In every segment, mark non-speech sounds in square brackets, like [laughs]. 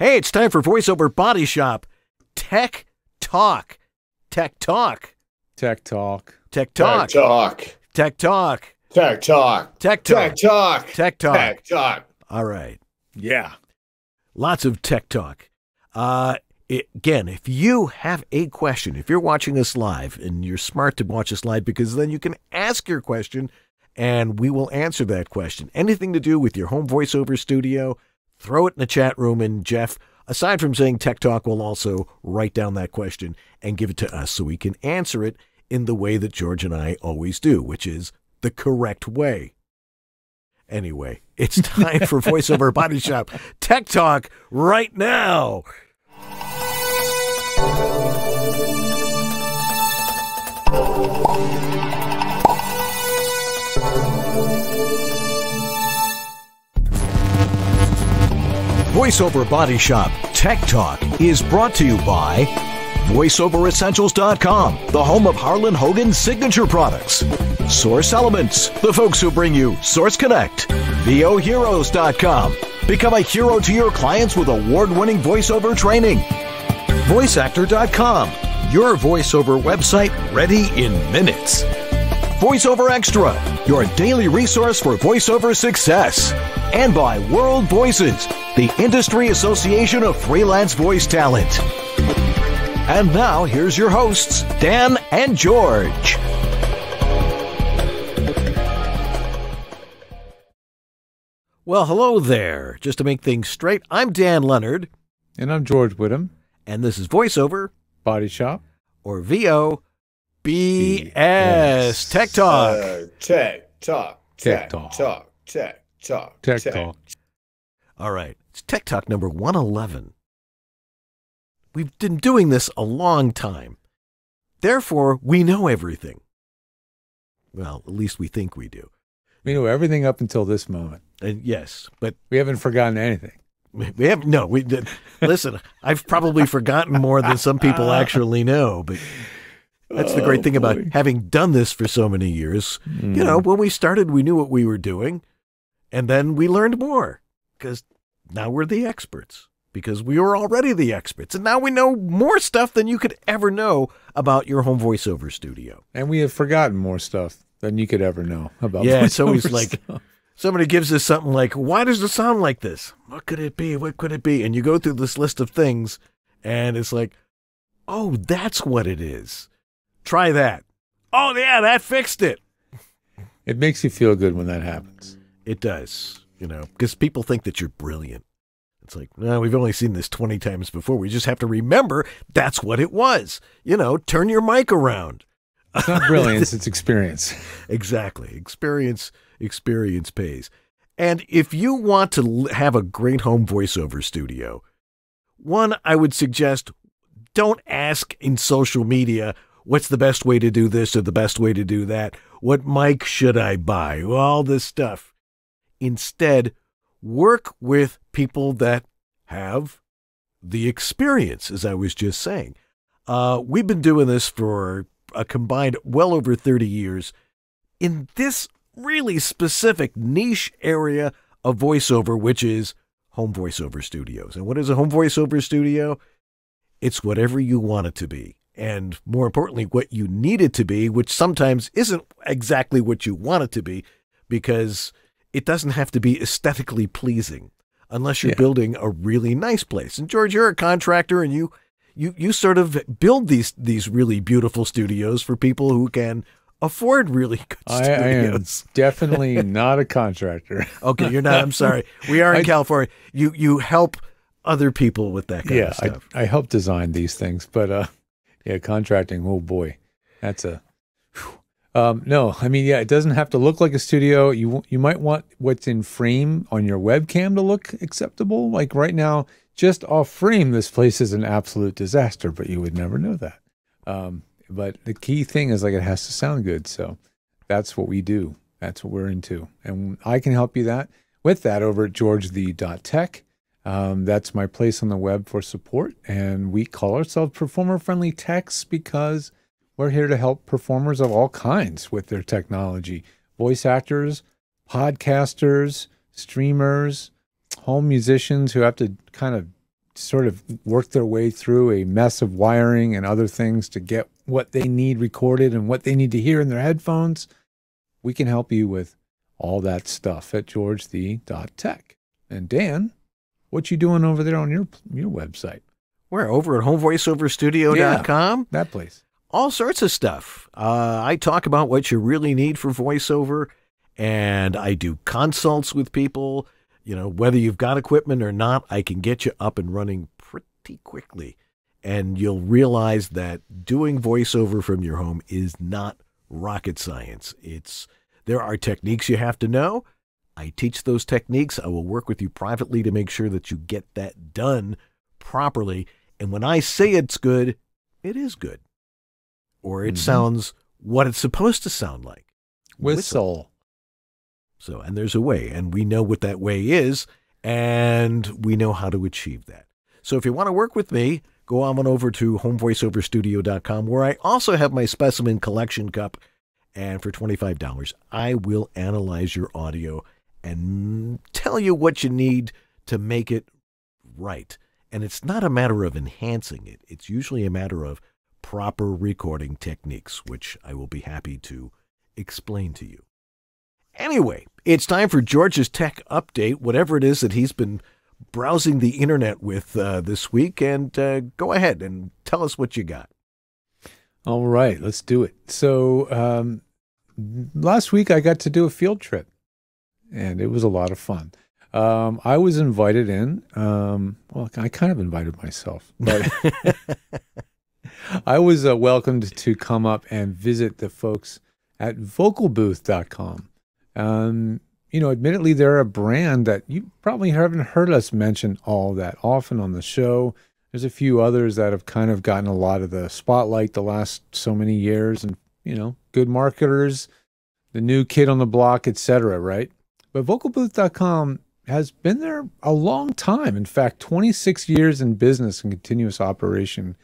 Hey, it's time for VoiceOver Body Shop. Tech Talk. Tech Talk. Tech Talk. Tech Talk. Tech talk. Tech Talk. Tech talk. Tech Tech Talk. talk. Tech Talk. Tech talk. All right. Yeah. Lots of tech talk. Uh, i- again, if you have a question, if you're watching us live, and you're smart to watch us live because then you can ask your question and we will answer that question. Anything to do with your home voiceover studio, throw it in the chat room, and Jeff, aside from saying Tech Talk, will also write down that question and give it to us so we can answer it in the way that George and I always do, which is the correct way. Anyway, it's [laughs] time for VoiceOver Body Shop Tech Talk right now. VoiceOver Body Shop Tech Talk is brought to you by VoiceOverEssentials.com, the home of Harlan Hogan's signature products. Source Elements, the folks who bring you Source Connect. VOHeroes.com, become a hero to your clients with award winning voiceover training. VoiceActor.com, your voiceover website ready in minutes. VoiceOver Extra, your daily resource for voiceover success. And by World Voices, the industry association of freelance voice talent. And now, here's your hosts, Dan and George. Well, hello there. Just to make things straight, I'm Dan Lenard, And I'm George Whittam, and this is VoiceOver, Body Shop. or VO, BS BS. Tech Talk. Uh, tech talk. Tech Tech talk. talk. Tech talk. Tech Talk. All right. It's Tech Talk number 111. We've been doing this a long time. Therefore, we know everything. Well, at least we think we do. We know everything up until this moment. And yes, but We haven't forgotten anything. we have no, we did. Listen, I've probably forgotten more than some people [laughs] actually know, but that's the great Oh, thing about oh, boy. having done this for so many years. You hmm. know, when we started, we knew what we were doing, and then we learned more because now we're the experts because we were already the experts, and now we know more stuff than you could ever know about your home voiceover studio. And we have forgotten more stuff than you could ever know about. Yeah, it's always like stuff. somebody gives us something like, "Why does it sound like this? What could it be? What could it be?" And you go through this list of things, and it's like, "Oh, that's what it is. Try that. Oh, yeah, that fixed it." it makes you feel good when that happens. It does, you know, because people think that you're brilliant. It's like, no, we've only seen this 20 times before. We just have to remember that's what it was. You know, turn your mic around. It's not brilliance, [laughs] it's experience. Exactly. Experience, experience pays. And if you want to have a great home voiceover studio, one, I would suggest don't ask in social media, what's the best way to do this or the best way to do that? What mic should I buy? All this stuff. Instead, work with people that have the experience, as I was just saying. Uh, we've been doing this for a combined well over 30 years in this really specific niche area of voiceover, which is home voiceover studios. And what is a home voiceover studio? It's whatever you want it to be. And more importantly, what you need it to be, which sometimes isn't exactly what you want it to be, because it doesn't have to be aesthetically pleasing unless you're Yeah. building a really nice place. And George, you're a contractor and you you you sort of build these these really beautiful studios for people who can afford really good I, I am studios. [laughs] definitely not a contractor. [laughs] Okay, you're not. I'm sorry. We are in I- California. You you help other people with that kind yeah, of stuff. I, I help design these things, but uh, yeah, contracting. Oh boy, that's a. Um, no, I mean, yeah, it doesn't have to look like a studio. You you might want what's in frame on your webcam to look acceptable. Like right now, just off frame, this place is an absolute disaster, but you would never know that. Um, but the key thing is like it has to sound good. So that's what we do. That's what we're into, and I can help you that with that over at georgethe.tech. Um, that's my place on the web for support. And we call ourselves Performer Friendly Techs because we're here to help performers of all kinds with their technology voice actors, podcasters, streamers, home musicians who have to kind of sort of work their way through a mess of wiring and other things to get what they need recorded and what they need to hear in their headphones, we can help you with all that stuff at georgethe.tech. And Dan, what you doing over there on your your website? We're over at homevoiceoverstudio.com. That place. All sorts of stuff. Uh, I talk about what you really need for voiceover, and I do consults with people. You know, whether you've got equipment or not, I can get you up and running pretty quickly. And you'll realize that doing voiceover from your home is not rocket science. It's there are techniques you have to know. I teach those techniques. I will work with you privately to make sure that you get that done properly. And when I say it's good, it is good. Or it Mhm. sounds what it's supposed to sound like. With Whistle. So, and there's a way, and we know what that way is, and we know how to achieve that. So, if you want to work with me, go on over to homevoiceoverstudio.com, where I also have my specimen collection cup. And for $25, I will analyze your audio and tell you what you need to make it right. And it's not a matter of enhancing it, it's usually a matter of proper recording techniques, which I will be happy to explain to you. Anyway, it's time for George's tech update, whatever it is that he's been browsing the internet with uh, this week. And uh, go ahead and tell us what you got. All right, let's do it. So, um, last week I got to do a field trip, and it was a lot of fun. Um, I was invited in. Um, well, I kind of invited myself, but [laughs] I was uh, welcomed to come up and visit the folks at vocalbooth.com. Um, you know, admittedly, they're a brand that you probably haven't heard us mention all that often on the show. There's a few others that have kind of gotten a lot of the spotlight the last so many years, and you know, good marketers, the new kid on the block, etc. Right? But vocalbooth.com has been there a long time. In fact, 26 years in business and continuous operation,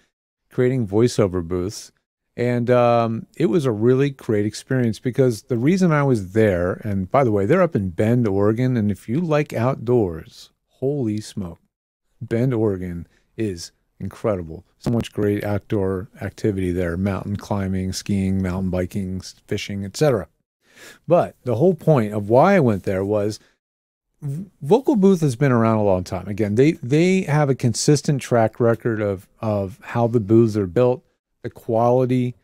creating voiceover booths. And um, it was a really great experience because the reason I was there, and by the way, they're up in Bend, Oregon. And if you like outdoors, holy smoke, Bend, Oregon is incredible. So much great outdoor activity there mountain climbing, skiing, mountain biking, fishing, etc. But the whole point of why I went there was Vocal Booth has been around a long time. Again, they they have a consistent track record of of how the booths are built, the quality,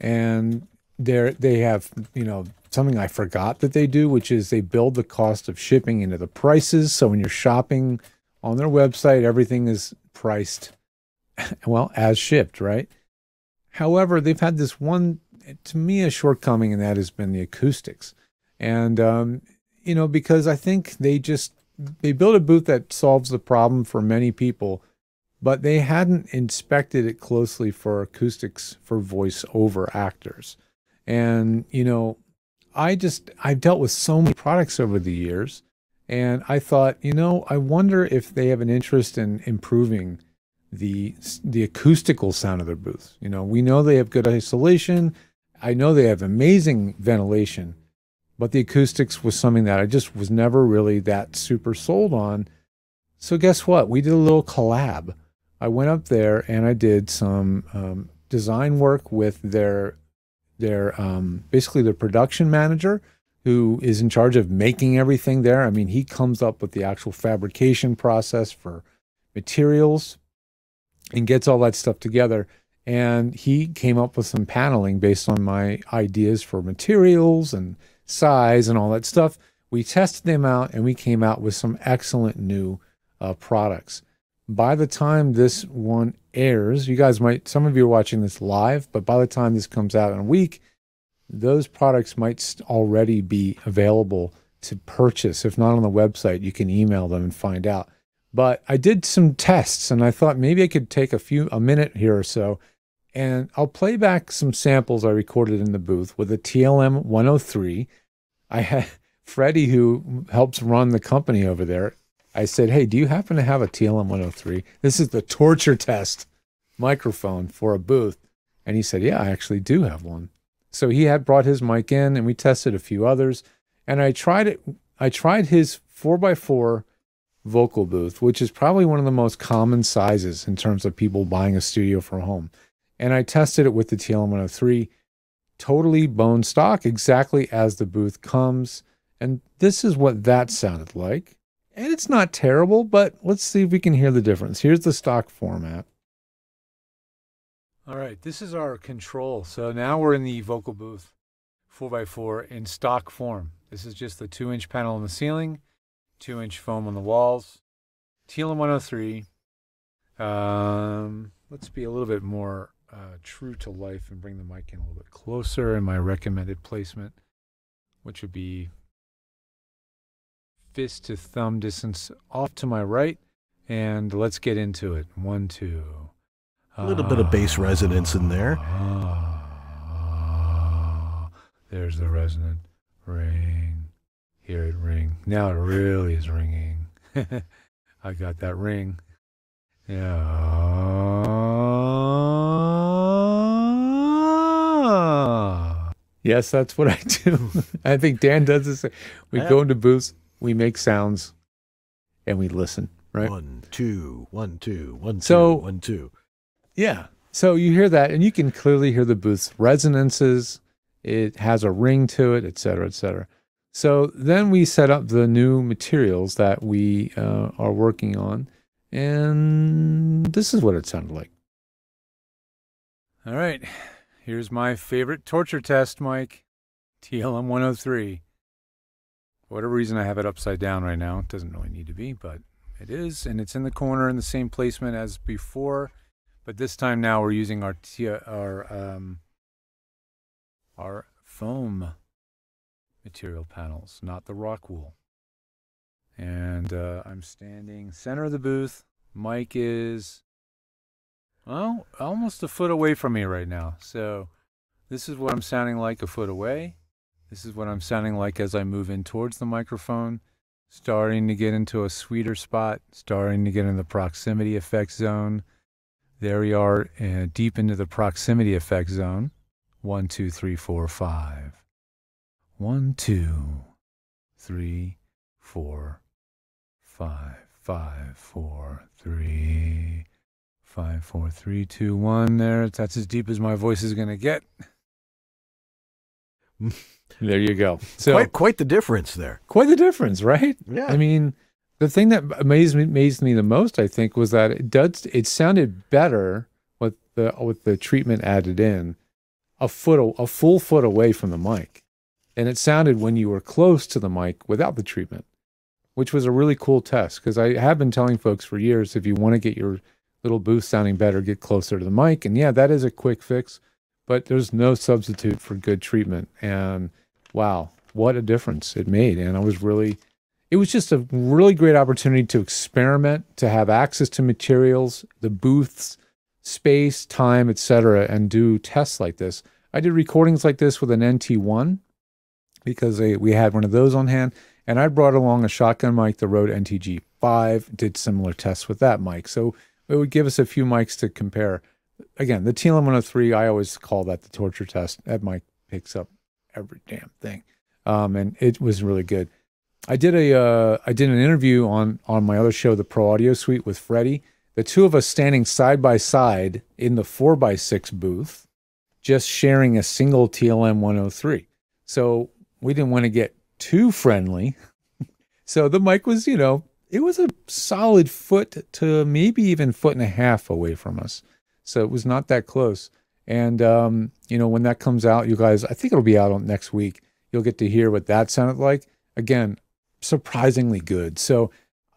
and they they have you know something I forgot that they do, which is they build the cost of shipping into the prices. So when you're shopping on their website, everything is priced [laughs] well as shipped, right? However, they've had this one to me a shortcoming, and that has been the acoustics. And um, you know, because I think they just they built a booth that solves the problem for many people, but they hadn't inspected it closely for acoustics for voice-over actors. And you know, I just I've dealt with so many products over the years, and I thought, you know, I wonder if they have an interest in improving the the acoustical sound of their booths. You know, we know they have good isolation. I know they have amazing ventilation, but the acoustics was something that I just was never really that super sold on. So guess what? We did a little collab. I went up there and I did some um, design work with their their um, basically their production manager who is in charge of making everything there. I mean, he comes up with the actual fabrication process for materials and gets all that stuff together. And he came up with some paneling based on my ideas for materials and size and all that stuff. We tested them out and we came out with some excellent new uh, products. By the time this one airs, you guys might, some of you are watching this live, but by the time this comes out in a week, those products might already be available to purchase. If not on the website, you can email them and find out. But I did some tests and I thought maybe I could take a few, a minute here or so, and I'll play back some samples I recorded in the booth with a TLM 103. I had [laughs] Freddie, who helps run the company over there. I said, Hey, do you happen to have a TLM 103? This is the torture test microphone for a booth. And he said, Yeah, I actually do have one. So he had brought his mic in and we tested a few others. And I tried it. I tried his 4x4 vocal booth, which is probably one of the most common sizes in terms of people buying a studio for home. And I tested it with the TLM103, totally bone stock, exactly as the booth comes. And this is what that sounded like. And it's not terrible, but let's see if we can hear the difference. Here's the stock format. All right, this is our control. So now we're in the vocal booth 4x4 in stock form. This is just the two inch panel on the ceiling, two inch foam on the walls. TLM 103. Um, let's be a little bit more uh, true to life and bring the mic in a little bit closer in my recommended placement, which would be fist to thumb distance off to my right. And let's get into it. One, two. A little bit of bass resonance in there. Ah, there's the resonant ring. Hear it ring. Now it really is ringing. [laughs] I got that ring. Yeah. Yes, that's what I do. [laughs] I think Dan does this. We Yeah. go into booths, we make sounds, and we listen, right? One, two, one, two, one, two, So- one, two. Yeah. So you hear that, and you can clearly hear the booth's resonances. It has a ring to it, et cetera, et cetera. So then we set up the new materials that we uh, are working on, and this is what it sounded like. All right. Here's my favorite torture test, mic. TLM 103. For whatever reason, I have it upside down right now. It doesn't really need to be, but it is, and it's in the corner in the same placement as before. But this time now we're using our our um, our foam material panels, not the rock wool. And uh, I'm standing center of the booth. mic is well almost a foot away from me right now. So this is what I'm sounding like a foot away. This is what I'm sounding like as I move in towards the microphone. Starting to get into a sweeter spot, starting to get in the proximity effect zone. There we are, uh, deep into the proximity effect zone. One, two, three, four, five. One, two, three, four, five, five, four, three, five, four, three, two, one. There, that's as deep as my voice is going to get. [laughs] there you go. So quite, quite the difference there. quite the difference, right? Yeah. I mean, the thing that amazed me, amazed me the most, I think, was that it does. It sounded better with the with the treatment added in, a foot, a full foot away from the mic, and it sounded when you were close to the mic without the treatment, which was a really cool test. Because I have been telling folks for years, if you want to get your little booth sounding better, get closer to the mic, and yeah, that is a quick fix, but there's no substitute for good treatment. And wow, what a difference it made! And I was really it was just a really great opportunity to experiment, to have access to materials, the booths, space, time, etc., and do tests like this. I did recordings like this with an NT1 because they, we had one of those on hand, and I brought along a shotgun mic, the Rode NTG5, did similar tests with that mic. So it would give us a few mics to compare. Again, the TLM 103, I always call that the torture test. That mic picks up every damn thing, um, and it was really good. I did a uh, I did an interview on on my other show, the Pro Audio Suite, with Freddie. The two of us standing side by side in the four by six booth, just sharing a single TLM 103. So we didn't want to get too friendly. [laughs] so the mic was, you know, it was a solid foot to maybe even foot and a half away from us. So it was not that close. And um, you know, when that comes out, you guys, I think it'll be out on next week. You'll get to hear what that sounded like. Again, surprisingly good. So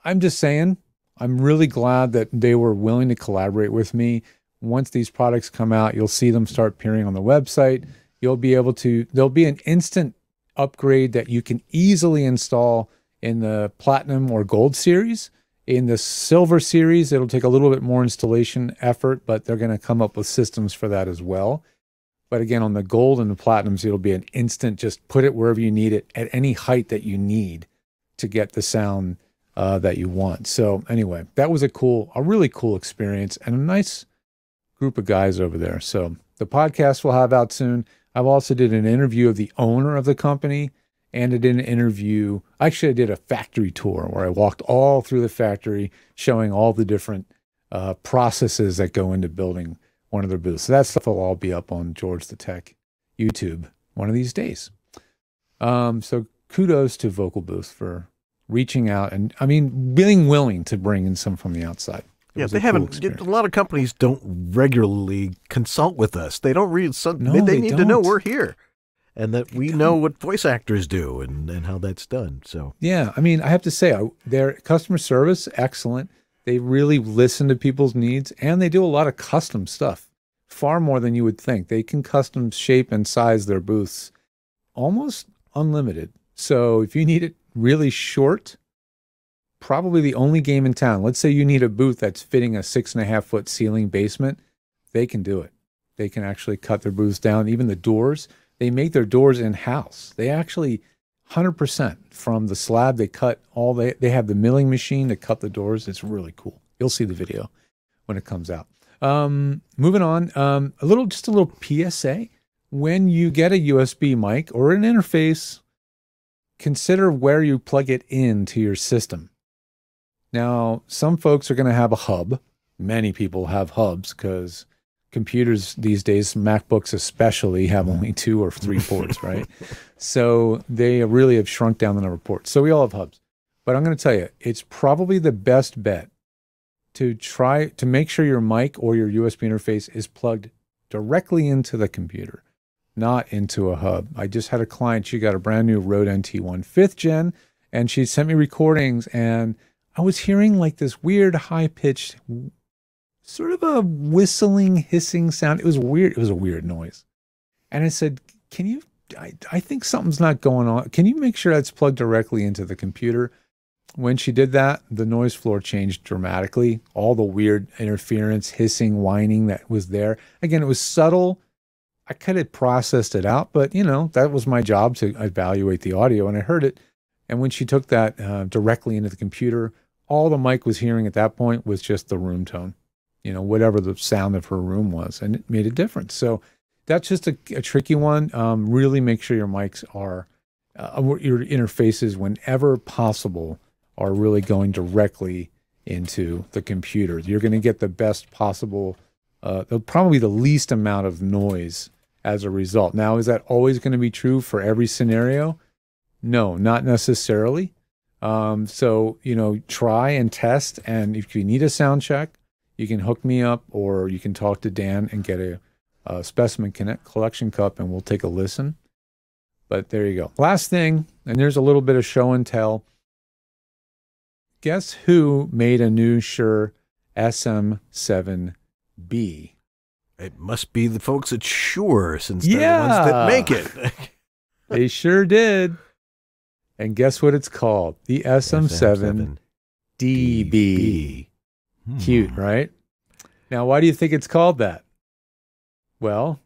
I'm just saying, I'm really glad that they were willing to collaborate with me. Once these products come out, you'll see them start appearing on the website. You'll be able to, there'll be an instant upgrade that you can easily install in the platinum or gold series. In the silver series, it'll take a little bit more installation effort, but they're going to come up with systems for that as well. But again, on the gold and the platinums, it'll be an instant, just put it wherever you need it at any height that you need to get the sound uh, that you want. So anyway, that was a cool, a really cool experience and a nice group of guys over there. So the podcast will have out soon. I've also did an interview of the owner of the company, and I did an interview. Actually, I did a factory tour where I walked all through the factory, showing all the different uh, processes that go into building one of their booths. So that stuff will all be up on George the Tech YouTube one of these days. Um, so kudos to Vocal Booth for reaching out and I mean being willing to bring in some from the outside. It Yeah, they a haven't. experience. a lot of companies don't regularly consult with us. They don't read. Some, No, they, they need to know we're here, and that we know what voice actors do and, and how that's done. So Yeah, I mean, I have to say, I, their customer service excellent. They really listen to people's needs, and they do a lot of custom stuff, far more than you would think. They can custom shape and size their booths almost unlimited. So if you need it really short, probably the only game in town. Let's say you need a booth that's fitting a six and a half foot ceiling basement, they can do it. They can actually cut their booths down. Even the doors, they make their doors in house. They actually 100% from the slab they cut all they they have the milling machine to cut the doors. It's really cool. You'll see the video when it comes out. Um moving on um a little just a little psa when you get a usb mic or an interface consider where you plug it into your system. Now some folks are going to have a hub. Many people have hubs because computers these days macbooks especially have only two or three [laughs] ports right so they really have shrunk down the number of ports. So we all have hubs. But I'm going to tell you, it's probably the best bet to try to make sure your mic or your USB interface is plugged directly into the computer, not into a hub. I just had a client, she got a brand new Rode NT1 fifth gen, and she sent me recordings, and I was hearing like this weird high pitched, sort of a whistling, hissing sound. It was weird. It was a weird noise. And I said, Can you I, I think something's not going on. Can you make sure that's plugged directly into the computer? When she did that, the noise floor changed dramatically. All the weird interference, hissing, whining that was there. Again, it was subtle. I kind of processed it out, but you know, that was my job to evaluate the audio and I heard it. And when she took that uh, directly into the computer, all the mic was hearing at that point was just the room tone, you know, whatever the sound of her room was. And it made a difference. So, that's just a, a tricky one. Um, really make sure your mics are, uh, your interfaces, whenever possible, are really going directly into the computer. You're going to get the best possible, uh, probably the least amount of noise as a result. Now, is that always going to be true for every scenario? No, not necessarily. Um, so, you know, try and test. And if you need a sound check, you can hook me up or you can talk to Dan and get a, uh, specimen connect collection cup and we'll take a listen. But there you go. Last thing, and there's a little bit of show and tell. Guess who made a new Shure SM7B? it must be the folks at Shure, since they're the ones that make it. [laughs] They sure did. And guess what it's called? The SM7DB. DB. Cute, Hmm. right? Now, why do you think it's called that? Well,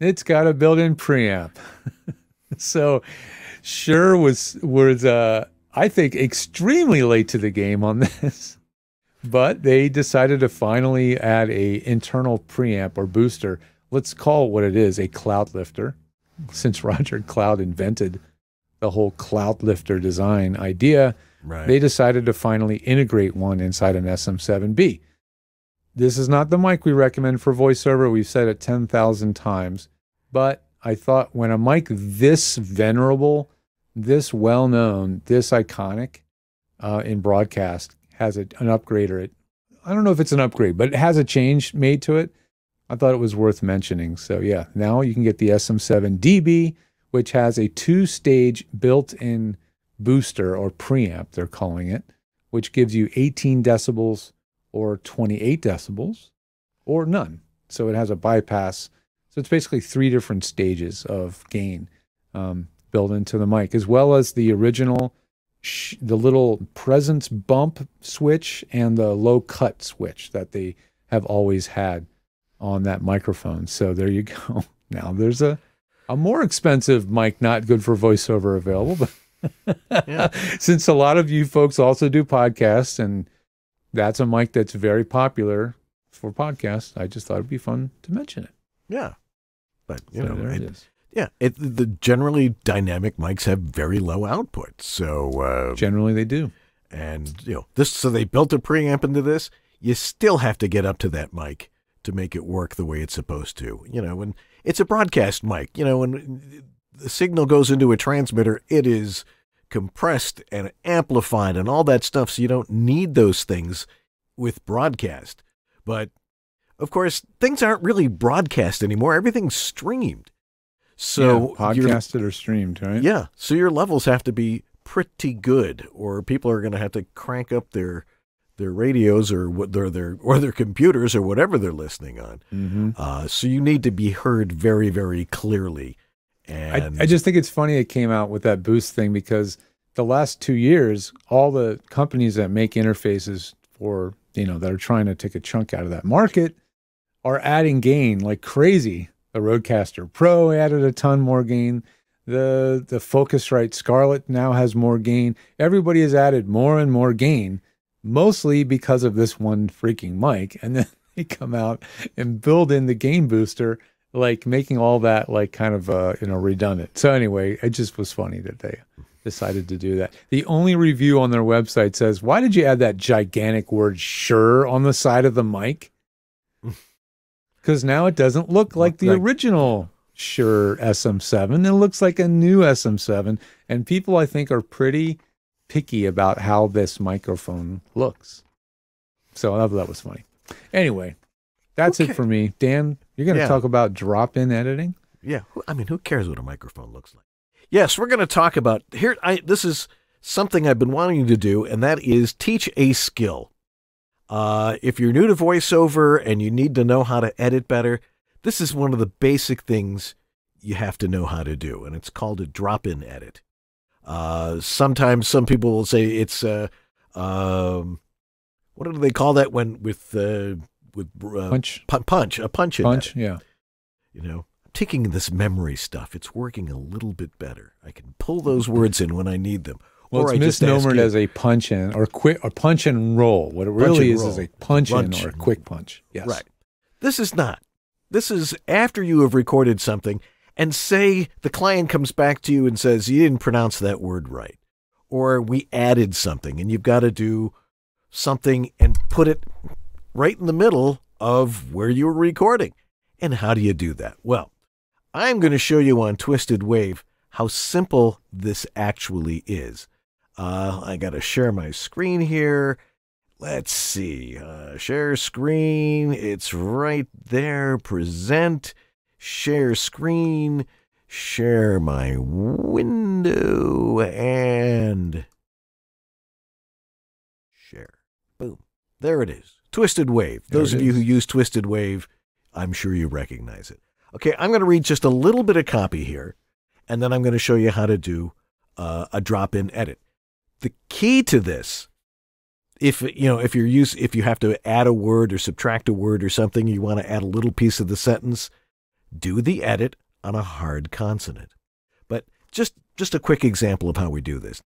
it's got a built-in preamp. [laughs] so, Shure was was uh, I think extremely late to the game on [laughs] this, but they decided to finally add a internal preamp or booster. Let's call it what it is: a cloud lifter, since Rodger Cloud invented the whole cloud lifter design idea Right. they decided to finally integrate one inside an SM7B. This is not the mic we recommend for voiceover. We've said it 10,000 times. But I thought when a mic this venerable, this well known, this iconic uh, in broadcast has a, an upgrade or it, I don't know if it's an upgrade, but it has a change made to it. I thought it was worth mentioning. So, yeah, now you can get the SM7DB, which has a two stage built in booster or preamp, they're calling it, which gives you 18 decibels or 28 decibels or none. So it has a bypass. So it's basically three different stages of gain um, built into the mic, as well as the original, the little presence bump switch and the low cut switch that they have always had on that microphone. So there you [laughs] go. Now there's a a more expensive mic, not good for voiceover available, but Yeah. [laughs] since a lot of you folks also do podcasts and that's a mic that's very popular for podcasts, I just thought it'd be fun to mention it. Yeah. But, you So know, it. Yeah, it, the generally dynamic mics have very low output. So uh, Generally, they do. and you know this, so they built a preamp into this. You still have to get up to that mic to make it work the way it's supposed to. You know, and it's a broadcast mic, you know, when the signal goes into a transmitter, it is compressed and amplified and all that stuff. So you don't need those things with broadcast. But of course, things aren't really broadcast anymore. Everything's streamed. So yeah, podcasted or streamed, right? yeah. So your levels have to be pretty good, or people are going to have to crank up their their radios or what their their [laughs] or their computers or whatever they're listening on. hmm Uh, so you need to be heard very very clearly. I, And I just think it's funny it came out with that boost thing because the last two years, all the companies that make interfaces for, you know, that are trying to take a chunk out of that market are adding gain like crazy. The RodeCaster Pro added a ton more gain. The the Focusrite Scarlett now has more gain. Everybody has added more and more gain, mostly because of this one freaking mic. And then [laughs] they come out and build in the gain booster like making all that like kind of uh you know redundant. So anyway it just was funny that they decided to do that. The only review on their website says why did you add that gigantic word Shure on the side of the mic? [laughs] Because now it doesn't look like the Like- original Shure sm7 it looks like a new sm7 and people i think are pretty picky about how this microphone looks. So I thought that was funny. Anyway that's Okay. it for me. Dan you're going to Yeah. talk about drop-in editing yeah, who- I mean, who cares what a microphone looks like? Yes, we're going to talk about here. I this is something I've been wanting to do, and that is teach a skill. Uh, if you're new to voiceover and you need to know how to edit better, this is one of the basic things you have to know how to do, and it's called a drop-in edit. Uh, sometimes some people will say it's uh, um, what do they call that when with uh, with uh, punch? pu- punch a punch in punch? yeah. You know taking this memory stuff it's working a little bit better. I can pull those words in when i need them. Well Or it's I misnomered you- as a punch in or quick or punch and roll. What it really is is a punch in or a quick punch. Yes. Right. This is not. This is after you have recorded something and say the client comes back to you and says, You didn't pronounce that word right. Or we added something and you've got to do something and put it right in the middle of where you were recording. And how do you do that? Well, I'm going to show you on Twisted Wave how simple this actually is. Uh, I got to share my screen here. Let's see. Uh, share screen. It's right there. Present. Share screen. Share my window and share. Boom. There it is. Twisted Wave. Those of you who use Twisted Wave, I'm sure you recognize it. Okay, I'm going to read just a little bit of copy here, and then I'm going to show you how to do uh, a drop-in edit. The key to this if you know if you're use if you have to add a word or subtract a word or something you want to add a little piece of the sentence do the edit on a hard consonant but just just a quick example of how we do this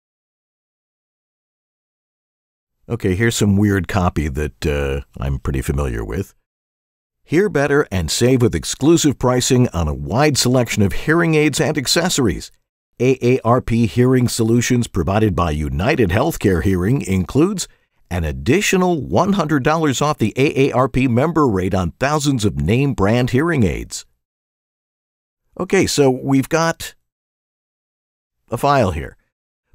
okay here's some weird copy that uh, i'm pretty familiar with hear better and save with exclusive pricing on a wide selection of hearing aids and accessories AARP Hearing Solutions provided by United Healthcare Hearing includes an additional $100 off the AARP member rate on thousands of name brand hearing aids. Okay, so we've got a file here.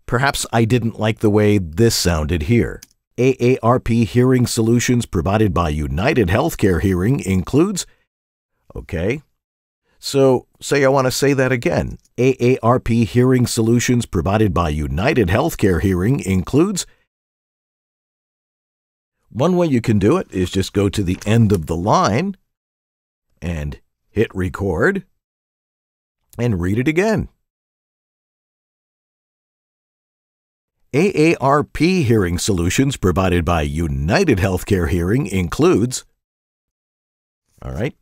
Perhaps I didn't like the way this sounded here. AARP Hearing Solutions provided by United Healthcare Hearing includes. Okay. So, say I want to say that again. AARP Hearing Solutions provided by United Healthcare Hearing includes. One way you can do it is just go to the end of the line and hit record and read it again. AARP Hearing Solutions provided by United Healthcare Hearing includes. All right.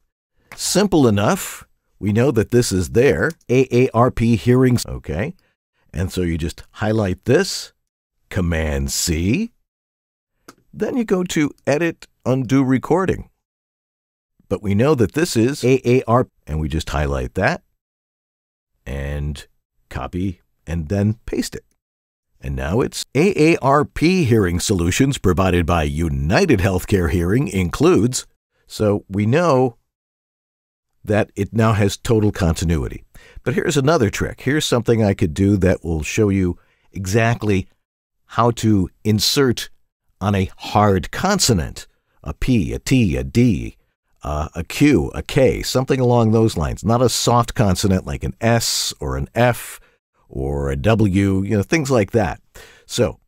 Simple enough. We know that this is there. AARP Hearings. Okay. And so you just highlight this, Command C. Then you go to Edit Undo Recording. But we know that this is AARP, and we just highlight that. and copy and then paste it. And now it's AARP hearing solutions provided by United Healthcare Hearing includes, so we know that it now has total continuity. But here's another trick. Here's something I could do that will show you exactly how to insert on a hard consonant a P, a T, a D, uh, a Q, a K, something along those lines. Not a soft consonant like an S or an F or a W, you know, things like that. So,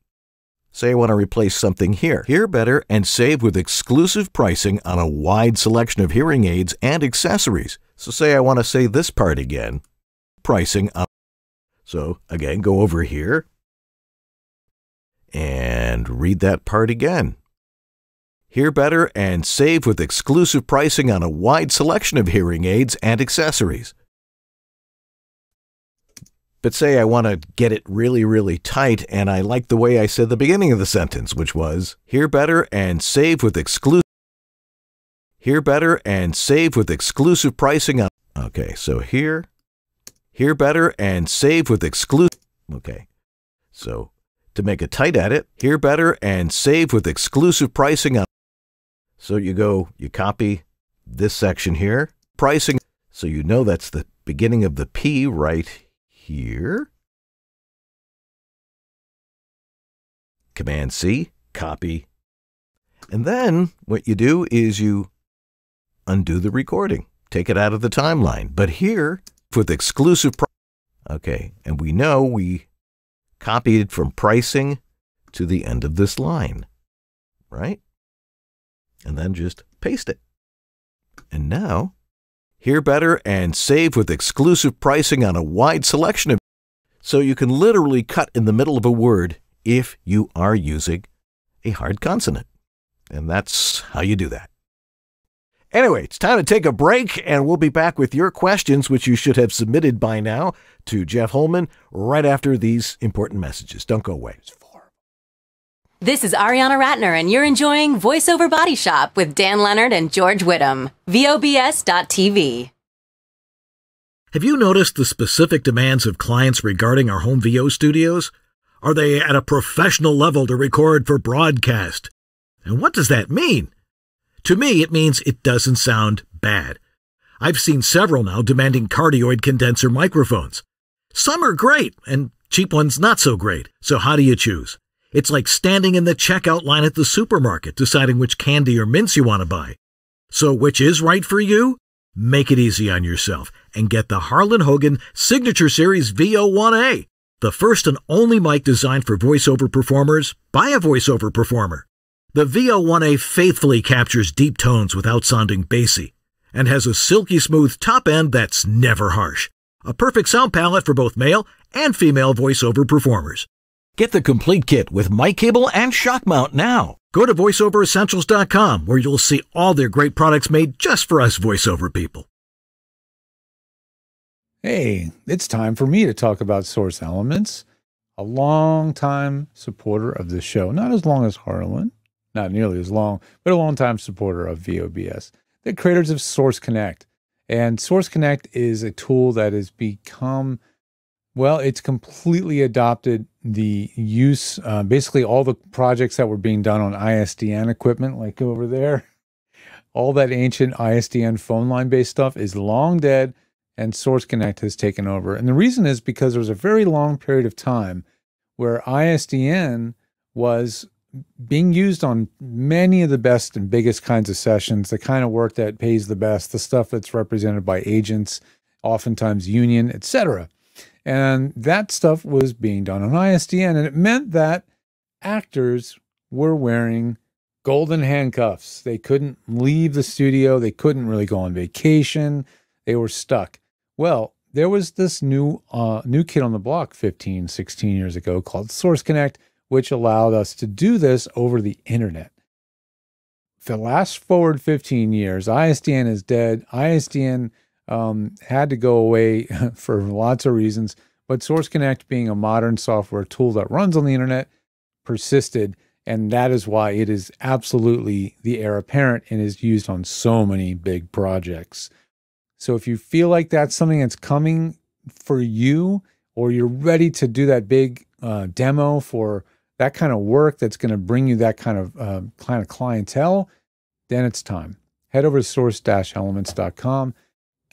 say I want to replace something here. Hear better and save with exclusive pricing on a wide selection of hearing aids and accessories. So, say I want to say this part again. Pricing up. So, again, go over here and read that part again. Hear better and save with exclusive pricing on a wide selection of hearing aids and accessories. But say I want to get it really, really tight, and I like the way I said the beginning of the sentence, which was hear better and save with exclusive. Hear better and save with exclusive pricing on. Okay, so here, hear better and save with exclusive. Okay, so to make a tight edit, hear better and save with exclusive pricing on. So you go, you copy this section here, pricing, so you know that's the beginning of the P right here. Command C, copy. And then what you do is you undo the recording, take it out of the timeline. But here, with exclusive, okay, and we know we copied from pricing to the end of this line, right? and then just paste it. And now, hear better and save with exclusive pricing on a wide selection of so you can literally cut in the middle of a word if you are using a hard consonant. And that's how you do that. Anyway, it's time to take a break, and we'll be back with your questions, which you should have submitted by now to Jeff Holman right after these important messages. Don't go away. This is Ariana Ratner, and you're enjoying VoiceOver Body Shop with Dan Lenard and George Whittam. VOBS.TV. Have you noticed the specific demands of clients regarding our home VO studios? Are they at a professional level to record for broadcast? And what does that mean? To me, it means it doesn't sound bad. I've seen several now demanding cardioid condenser microphones. Some are great, and cheap ones not so great. So how do you choose? It's like standing in the checkout line at the supermarket deciding which candy or mints you want to buy. So which is right for you? Make it easy on yourself and get the Harlan Hogan Signature Series VO1A, the first and only mic designed for voiceover performers by a voiceover performer. The VO1A faithfully captures deep tones without sounding bassy and has a silky smooth top end that's never harsh. A perfect sound palette for both male and female voiceover performers. Get the complete kit with mic cable and shock mount now. Go to voiceoveressentials.com where you'll see all their great products made just for us voiceover people. Hey, it's time for me to talk about Source Elements, a long-time supporter of the show. Not as long as Harlan, not nearly as long, but a long-time supporter of VOBS. The creators of Source Connect. And Source Connect is a tool that has become – well, it's completely adopted the use, uh, basically all the projects that were being done on ISDN equipment, like over there. All that ancient ISDN phone line based stuff is long dead, and Source Connect has taken over. And the reason is because there was a very long period of time where ISDN was being used on many of the best and biggest kinds of sessions, the kind of work that pays the best, the stuff that's represented by agents, oftentimes union, etc. And that stuff was being done on ISDN. And it meant that actors were wearing golden handcuffs. They couldn't leave the studio. They couldn't really go on vacation. They were stuck. Well, there was this new uh, new kid on the block 15, 16 years ago called Source Connect, which allowed us to do this over the internet. The last forward 15 years, ISDN is dead. ISDN um, had to go away [laughs] for lots of reasons. But Source Connect, being a modern software tool that runs on the internet, persisted. And that is why it is absolutely the heir apparent and is used on so many big projects. So if you feel like that's something that's coming for you, or you're ready to do that big uh, demo for that kind of work that's going to bring you that kind of uh, kind of clientele, then it's time. Head over to source-elements.com,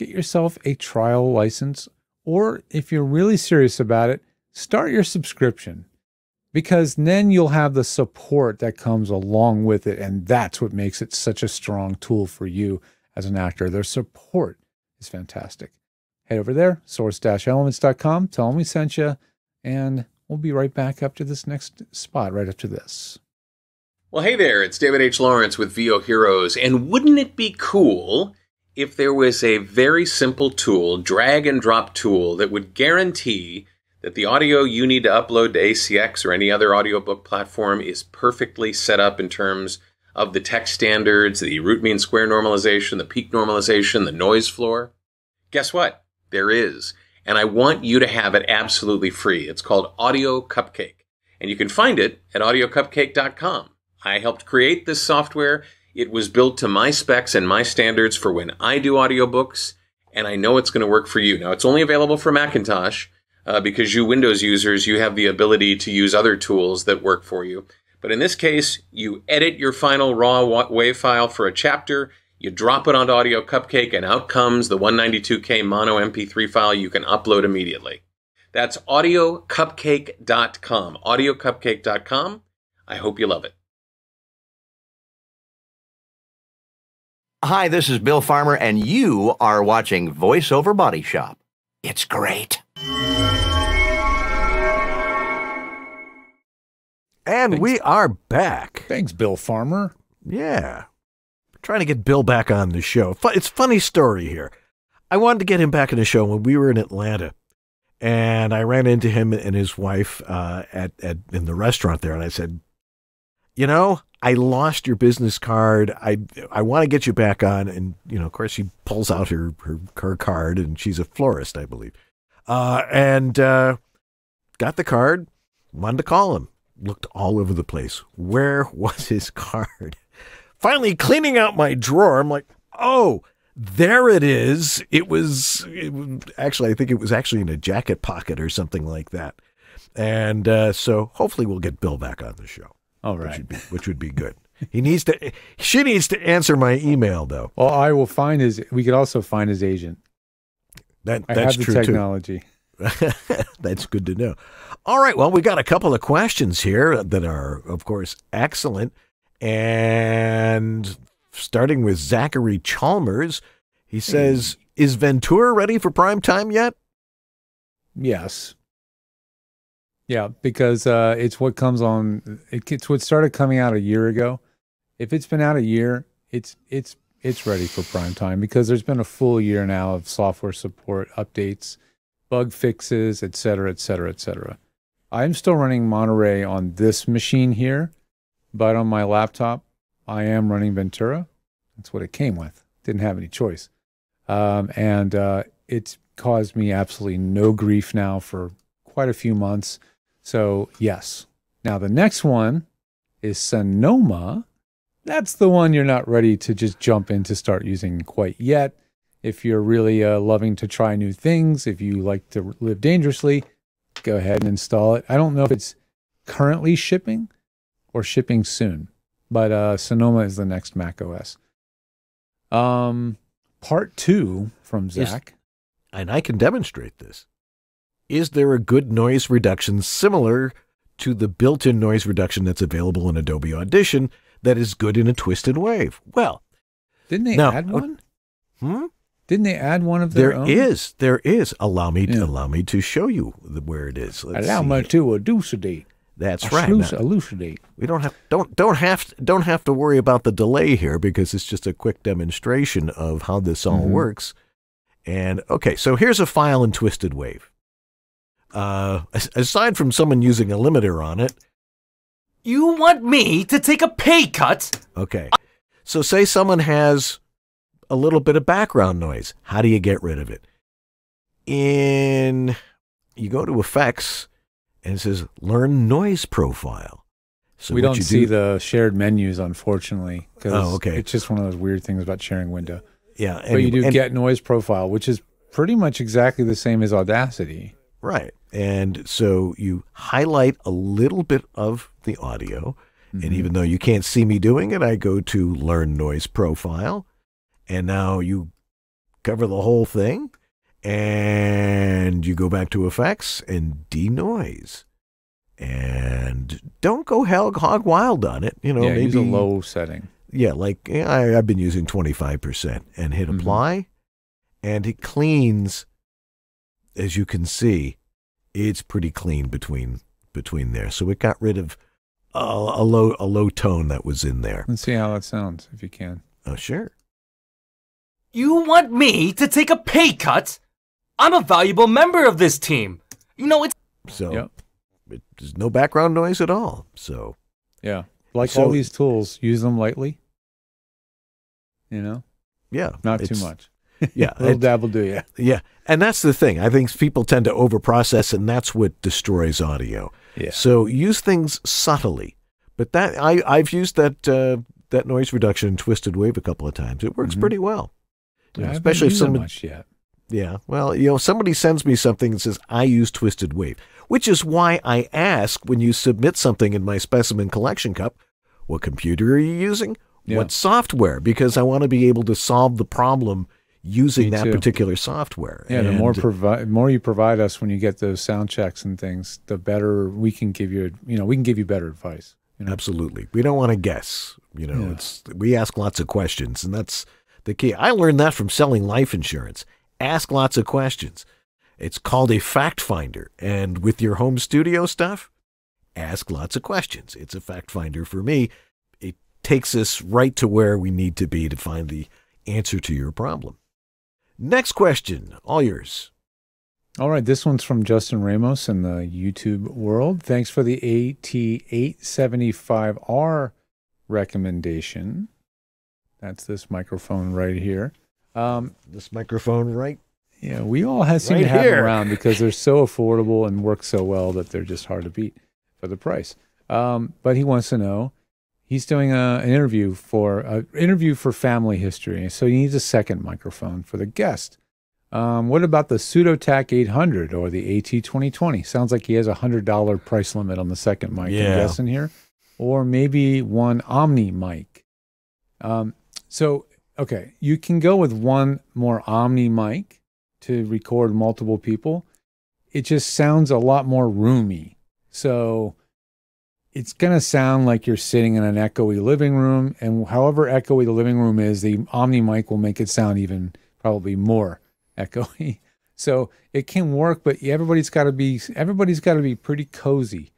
get yourself a trial license, or if you're really serious about it, start your subscription because then you'll have the support that comes along with it. And that's what makes it such a strong tool for you as an actor. Their support is fantastic. Head over there, source-elements.com, tell them we sent you, and we'll be right back up to this next spot right after this. Well, hey there, it's David H. Lawrence with VO Heroes, and wouldn't it be cool if there was a very simple tool, drag and drop tool, that would guarantee that the audio you need to upload to ACX or any other audiobook platform is perfectly set up in terms of the text standards, the root mean square normalization, the peak normalization, the noise floor? Guess what? There is. And I want you to have it absolutely free. It's called Audio Cupcake. And you can find it at audiocupcake.com. I helped create this software. It was built to my specs and my standards for when I do audiobooks, and I know it's going to work for you. Now, it's only available for Macintosh uh, because you Windows users, you have the ability to use other tools that work for you. But in this case, you edit your final raw WAV file for a chapter, you drop it onto Audio Cupcake, and out comes the 192K mono MP3 file you can upload immediately. That's audiocupcake.com. Audiocupcake.com. I hope you love it. Hi, this is Bill Farmer, and you are watching VoiceOver Body Shop. It's great. And we are back. Thanks, Bill Farmer. Yeah. Trying to get Bill back on the show. It's a funny story here. I wanted to get him back on the show when we were in Atlanta. And I ran into him and his wife uh, at, at in the restaurant there, and I said, "You know, I lost your business card. I I want to get you back on." And you know, of course, she pulls out her her, her card, and she's a florist, I believe. Uh, and uh, got the card. Wanted to call him. Looked all over the place. Where [laughs] was his card? Finally, cleaning out my drawer, I'm like, "Oh." There it is. It was, it was actually, I think it was actually in a jacket pocket or something like that. And uh, so hopefully we'll get Bill back on the show. All which would be which would be good. He needs to. She needs to answer my email though. Well, I will find his. We could also find his agent. That I that's have the technology. too. [laughs] that's good to know. All right. Well, we got a couple of questions here that are, of course, excellent. And starting with Zachary Chalmers, he says, hmm. "Is Ventura ready for prime time yet?" Yes. Yeah, because uh, it's what comes on. It, it's what started coming out a year ago. If it's been out a year, it's it's it's ready for prime time because there's been a full year now of software support updates, bug fixes, et cetera, et cetera, et cetera. I'm still running Monterey on this machine here, but on my laptop, I am running Ventura. That's what it came with. Didn't have any choice, um, and uh, it's caused me absolutely no grief now for quite a few months. So, yes. Now, the next one is Sonoma. That's the one you're not ready to just jump in to start using quite yet. If you're really uh, loving to try new things, if you like to live dangerously, go ahead and install it. I don't know if it's currently shipping or shipping soon, but uh, Sonoma is the next Mac OS. Um, part two from Is- Zach. And I can demonstrate this. Is there a good noise reduction similar to the built-in noise reduction that's available in Adobe Audition that is good in a twisted wave? Well, Didn't they No. add one? hmm? Didn't they add one of their There own? is, there is. Allow me, Yeah. allow me to show you the, where it is. Let's Allow see me to elucidate. That's right. Now, Elucidate. we don't have don't don't have don't have to worry about the delay here because it's just a quick demonstration of how this all Mhm. works. And okay, so here's a file in twisted wave. Uh, aside from someone using a limiter on it, You want me to take a pay cut? okay. So say someone has a little bit of background noise. How do you get rid of it? In you go to effects and it says learn noise profile. So we what don't you see do- the shared menus, unfortunately. 'cause Oh, okay. It's just one of those weird things about sharing window. yeah, but you do and- get noise profile, which is pretty much exactly the same as Audacity. Right. And so you highlight a little bit of the audio. And even though you can't see me doing it, I go to Learn Noise Profile. And now you cover the whole thing. And you go back to effects and denoise. And don't go hell hog wild on it. You know, yeah, maybe use a low setting. yeah, like I, I've been using 25% and hit Mhm. apply, and it cleans. As you can see, it's pretty clean between between there. So it got rid of a, a low a low tone that was in there. Let's see how that sounds, if you can. Oh, sure. You want me to take a pay cut? I'm a valuable member of this team. You know, it's So Yep. it, there's no background noise at all. So Yeah. Like So- all these tools, use them lightly. You know, yeah, not too much. Yeah, A [laughs] little it- dab will do you. yeah, and that's the thing. I think people tend to overprocess, and that's what destroys audio. Yeah. So use things subtly. But that I I've used that uh, that noise reduction in Twisted Wave a couple of times. It works Mhm. pretty well. You know, especially if someone much yet. yeah. Well, you know, somebody sends me something and says I use Twisted Wave, which is why I ask when you submit something in my specimen collection cup, what computer are you using? Yeah. What software? Because I want to be able to solve the problem using Me that too. particular software. Yeah, the more provide, more you provide us when you get those sound checks and things, the better we can give you. You know, we can give you better advice. You know? Absolutely. We don't want to guess. You know, Yeah. it's we ask lots of questions, and that's the key. I learned that from selling life insurance. Ask lots of questions. It's called a fact finder. And with your home studio stuff, ask lots of questions. It's a fact finder for me. It takes us right to where we need to be to find the answer to your problem. Next question, all yours. All right, this one's from Justin Ramos in the YouTube world. Thanks for the AT875R recommendation. That's this microphone right here. Um, This microphone, right? yeah, we all have seem Right to have here. them around because they're so affordable and work so well that they're just hard to beat for the price. Um, but he wants to know. He's doing a, an interview for an interview for family history, so he needs a second microphone for the guest. Um, what about the Sudotack 800 or the AT2020? Sounds like he has a hundred dollar price limit on the second mic. Yeah. I'm guessing here, or maybe one Omni mic. Um, so okay, you can go with one more Omni mic to record multiple people. It just sounds a lot more roomy. So it's going to sound like you're sitting in an echoey living room. And however echoey the living room is, the Omni mic will make it sound even probably more echoey. [laughs] So it can work, but everybody's got to be everybody's got to be pretty cozy.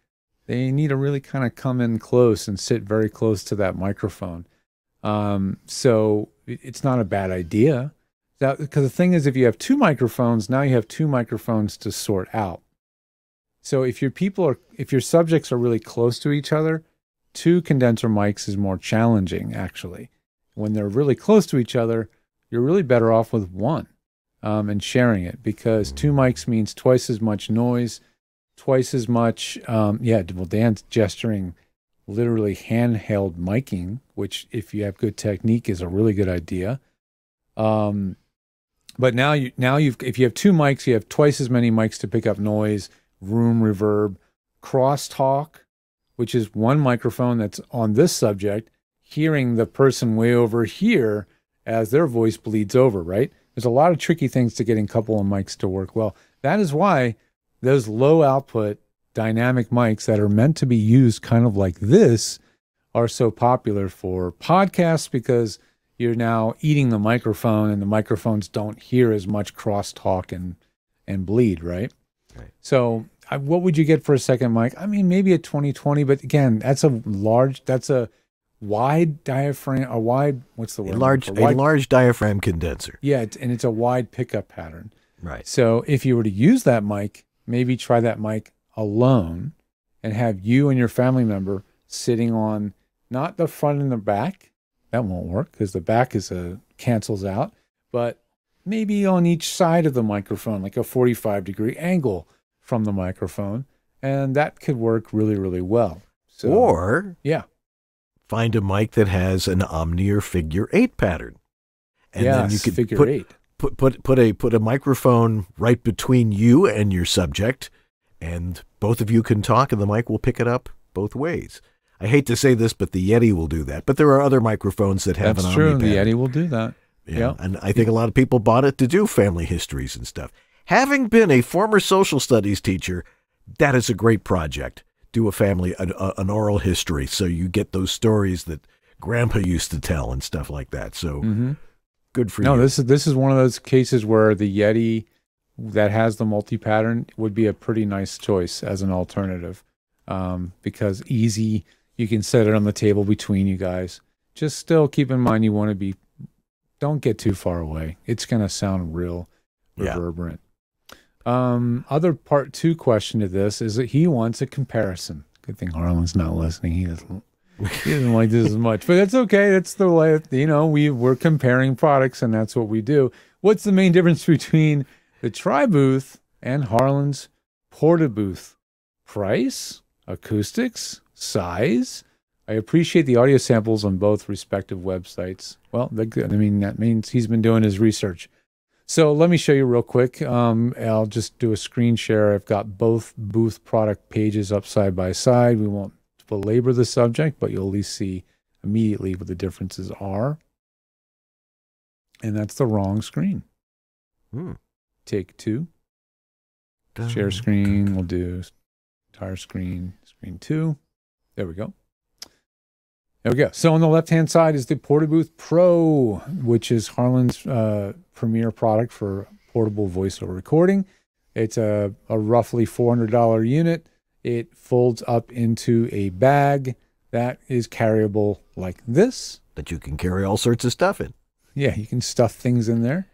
They need to really kind of come in close and sit very close to that microphone. Um, so it's not a bad idea. Because the thing is, if you have two microphones, now you have two microphones to sort out. So if your people are, if your subjects are really close to each other, two condenser mics is more challenging. Actually, when they're really close to each other, you're really better off with one um, and sharing it because two mics means twice as much noise, twice as much. Um, yeah, well, Dan's gesturing literally handheld miking, which, if you have good technique, is a really good idea. Um, but now you now you've if you have two mics, you have twice as many mics to pick up noise, room reverb, crosstalk, which is one microphone that's on this subject, hearing the person way over here as their voice bleeds over, right? There's a lot of tricky things to getting a couple of mics to work well. That is why those low output dynamic mics that are meant to be used kind of like this are so popular for podcasts because you're now eating the microphone and the microphones don't hear as much crosstalk and and bleed, right? Right. So, I, what would you get for a second mic? I mean, maybe a 2020, but again, that's a large, that's a wide diaphragm, a wide, what's the A word? large, A a large diaphragm condenser. yeah, and it's a wide pickup pattern. Right. So if you were to use that mic, maybe try that mic alone and have you and your family member sitting on not the front and the back. That won't work because the back is a cancels out, but maybe on each side of the microphone, like a 45 degree angle from the microphone. And that could work really, really well. So, or yeah, find a mic that has an omni or figure eight pattern. And yeah, then you could figure put, eight. put put put a put a microphone right between you and your subject, and both of you can talk, and the mic will pick it up both ways. I hate to say this, but the Yeti will do that. But there are other microphones that have That's an true. Omnipad. The Yeti will do that. Yeah. Yeah. And I think a lot of people bought it to do family histories and stuff. Having been a former social studies teacher, that is a great project. Do a family, an, an oral history, so you get those stories that grandpa used to tell and stuff like that. So Mhm. good for No, you. No, this is this is one of those cases where the Yeti that has the multi pattern would be a pretty nice choice as an alternative, um, because easy. You can set it on the table between you guys. Just still keep in mind you want to be. Don't get too far away. It's gonna sound real Yeah. Um, other part two question to this is that he wants a comparison. Good thing Harlan's not listening. He doesn't. He doesn't like this as much, but that's okay. That's the way you know we we're comparing products, and that's what we do. What's the main difference between the Tri Booth and Harlan's Porta Booth? Price, acoustics, size. I appreciate the audio samples on both respective websites. Well, I mean that means he's been doing his research. So let me show you real quick. Um, I'll just do a screen share. I've got both booth product pages up side by side. We won't belabor the subject, but you'll at least see immediately what the differences are. And that's the wrong screen. Hmm. Take two. Share screen. We'll do entire screen, screen two. There we go. There we go. So on the left hand side is the Portabooth Pro, which is Harlan's uh, premier product for portable voiceover recording. It's a, a roughly $400 unit. It folds up into a bag that is carryable like this. That you can carry all sorts of stuff in. Yeah, you can stuff things in there.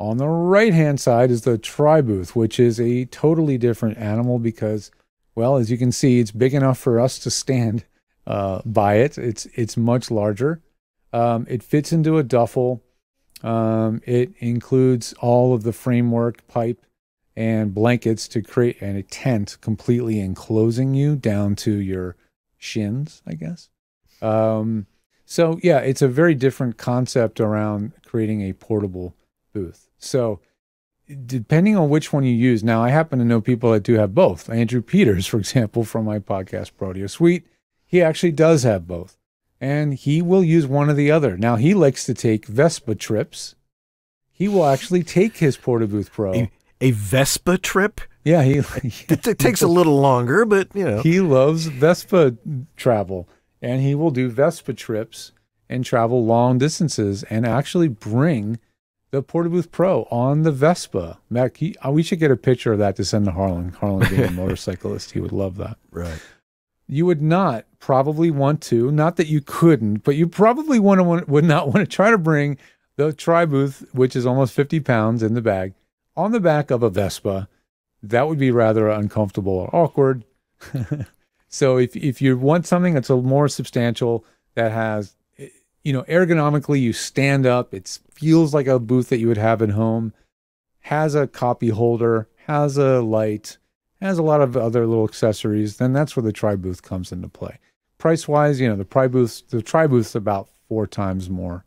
On the right hand side is the Tribooth, which is a totally different animal because, well, as you can see, it's big enough for us to stand uh, by it. It's it's much larger. Um, it fits into a duffel. Um, it includes all of the framework, pipe, and blankets to create a tent completely enclosing you down to your shins, I guess. Um, so yeah, it's a very different concept around creating a portable booth. So depending on which one you use, now I happen to know people that do have both. Andrew Peters, [laughs] for example, from my podcast Pro Audio Suite, he actually does have both. And he will use one or the other. Now he likes to take Vespa trips. He will actually take his Porta Booth Pro. A, a Vespa trip? yeah, he [laughs] It, it takes a little longer, but you know. he loves Vespa travel and he will do Vespa trips and travel long distances and actually bring the Porta Booth Pro on the Vespa. Mac, he, uh, we should get a picture of that to send to Harlan. Harlan being a [laughs] motorcyclist, he would love that. right. You would not probably want to, not that you couldn't, but you probably want to want, would not want to try to bring the Tri Booth, which is almost 50 pounds in the bag, on the back of a Vespa. That would be rather uncomfortable or awkward. [laughs] so if if you want something that's a more substantial that has you know ergonomically you stand up it feels like a booth that you would have at home has a copy holder has a light has a lot of other little accessories then that's where the tri booth comes into play price wise you know the tri booth the tri booth's about four times more